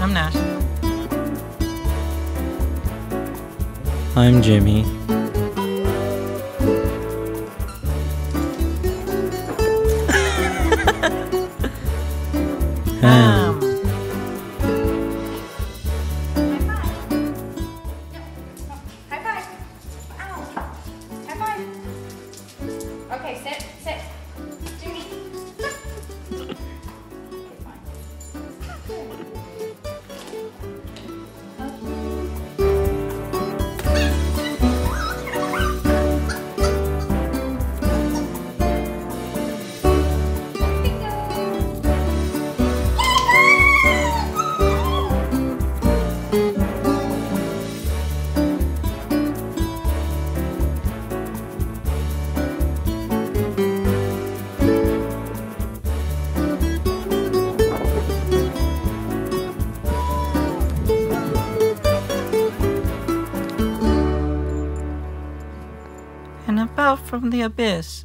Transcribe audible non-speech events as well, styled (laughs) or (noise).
I'm Nash. I'm Jimmy. Ham. Um, High five. Ow. High five. Okay, sit, sit. Jimmy. (laughs) okay, fine. And fell from the abyss.